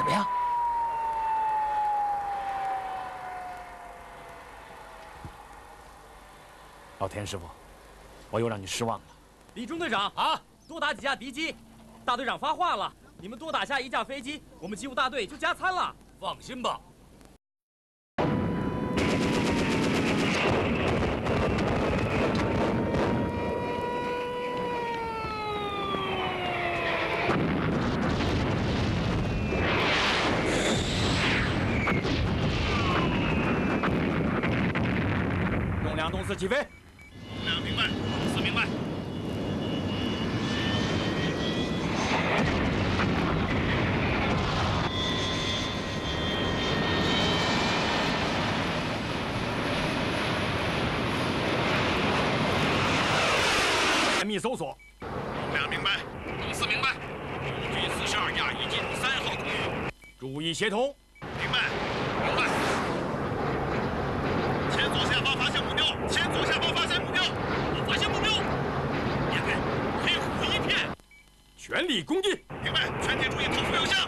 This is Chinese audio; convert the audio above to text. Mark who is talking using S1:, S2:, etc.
S1: 怎么样？老田师傅，我又让你失望了。
S2: 李中队长啊，多打几架敌机。大队长发话了，你们多打下一架飞机，我们机务大队就加餐了。
S3: 放心吧。
S1: 栋梁东四起飞。
S3: 栋梁明白，东四明白。
S1: 严密搜索。
S3: 栋梁明白，东四明白。陆军四十二架已进三号公寓，
S1: 注意协同。
S3: 明白，明白。
S1: 全力攻击。
S3: 明白，全体注意，投出有效。